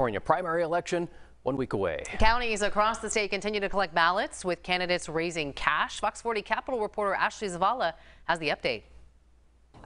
California primary election one week away. Counties across the state continue to collect ballots with candidates raising cash. Fox 40 Capitol reporter Ashley Zavala has the update.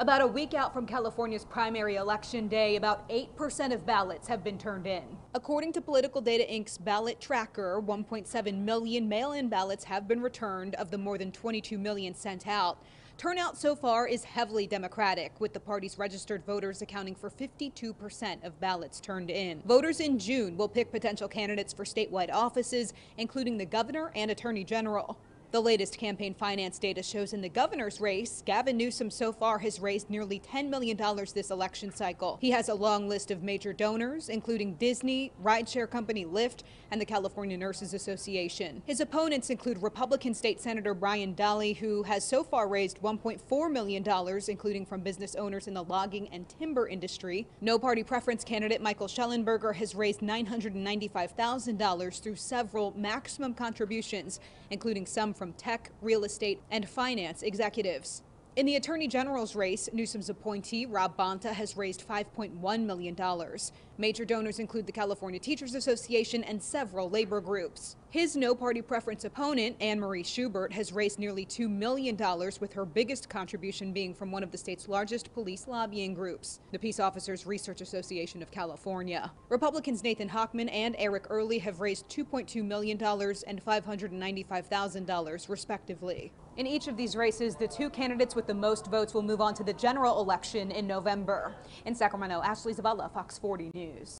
About a week out from California's primary election day, about 8% of ballots have been turned in. According to Political Data Inc.'s ballot tracker, 1.7 million mail-in ballots have been returned of the more than 22 million sent out. Turnout so far is heavily Democratic, with the party's registered voters accounting for 52% of ballots turned in. Voters in June will pick potential candidates for statewide offices, including the governor and attorney general. The latest campaign finance data shows in the governor's race, Gavin Newsom so far has raised nearly $10 million this election cycle. He has a long list of major donors, including Disney, rideshare company Lyft, and the California Nurses Association. His opponents include Republican State Senator Brian Dahle, who has so far raised $1.4 million, including from business owners in the logging and timber industry. No party preference candidate Michael Shellenberger has raised $995,000 through several maximum contributions, including some from tech, real estate, and finance executives. In the Attorney General's race, Newsom's appointee, Rob Bonta, has raised $5.1 million. Major donors include the California Teachers Association and several labor groups. His no party preference opponent, Anne Marie Schubert, has raised nearly $2 million, with her biggest contribution being from one of the state's largest police lobbying groups, the Peace Officers Research Association of California. Republicans Nathan Hochman and Eric Early have raised $2.2 million and $595,000, respectively. In each of these races, the two candidates with the most votes will move on to the general election in November. In Sacramento, Ashley Zavala, Fox 40 News.